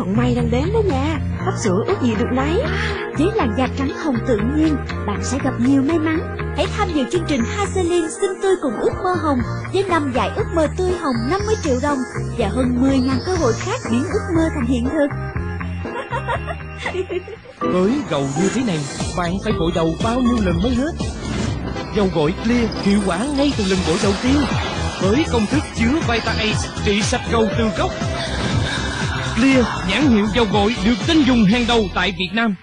Thuận may đang đến đó nha Tóc sữa ước gì được lấy, Với làn da trắng hồng tự nhiên, bạn sẽ gặp nhiều may mắn. Hãy tham dự chương trình Hazelin xinh tươi cùng ước mơ hồng với năm giải ước mơ tươi hồng 50 triệu đồng và hơn 10.000 cơ hội khác biến ước mơ thành hiện thực. Với gầu như thế này, bạn phải gội đầu bao nhiêu lần mới hết? Dầu gội Clear hiệu quả ngay từ lần gội đầu tiên. Với công thức chứa Vita Ace trị sạch gầu từ gốc. Clear nhãn hiệu dầu gội được tin dùng hàng đầu tại Việt Nam.